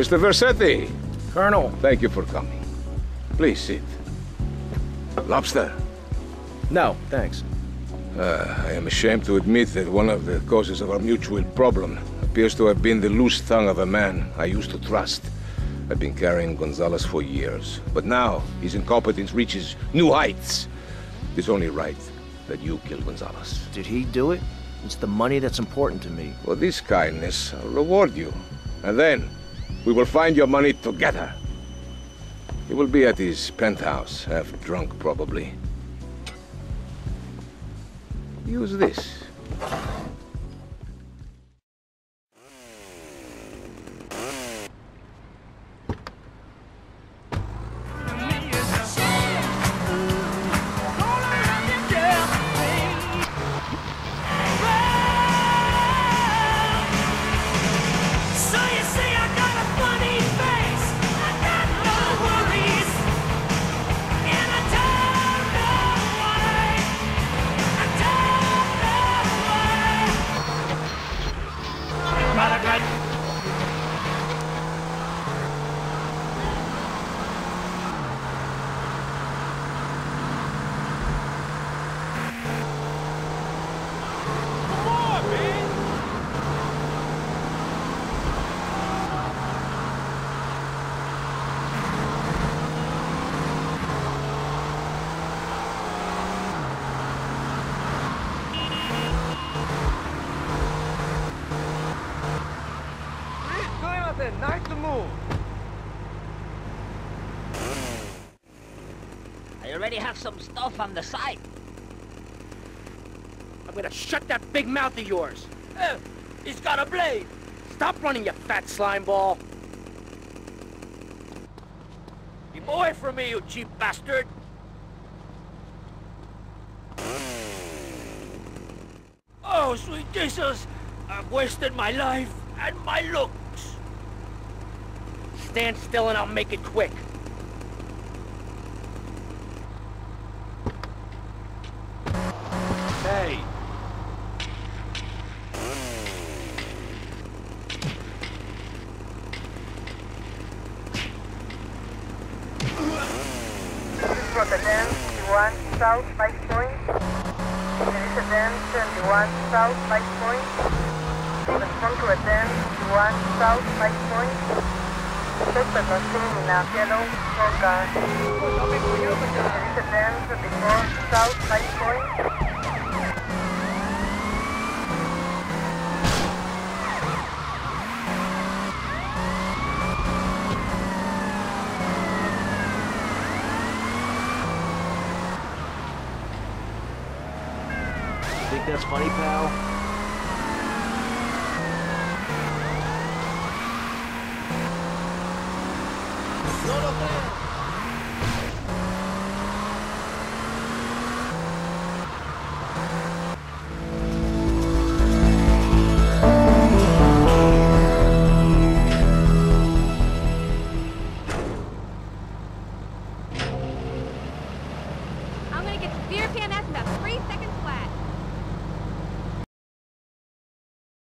Mr. Vercetti, Colonel. thank you for coming. Please sit. Lobster. No, thanks. Uh, I am ashamed to admit that one of the causes of our mutual problem appears to have been the loose tongue of a man I used to trust. I've been carrying Gonzalez for years, but now his incompetence reaches new heights. It's only right that you kill Gonzalez. Did he do it? It's the money that's important to me. For this kindness, I'll reward you. And then, we will find your money together. He will be at his penthouse, half drunk probably. Use this. I already have some stuff on the side. I'm gonna shut that big mouth of yours. Eh, he's got a blade. Stop running, you fat slime ball. Keep away from me, you cheap bastard. Oh, sweet Jesus. I've wasted my life and my looks. Stand still and I'll make it quick. Hey, Rotterdam, 21 South, 5 point. Amsterdam, 21 South, 5 point. Respond to Rotterdam, 21 South, 5 point. Take the crossing in yellow forecast. Amsterdam, 24 South, 5 point. Think that's funny, pal? The European Anthem about three seconds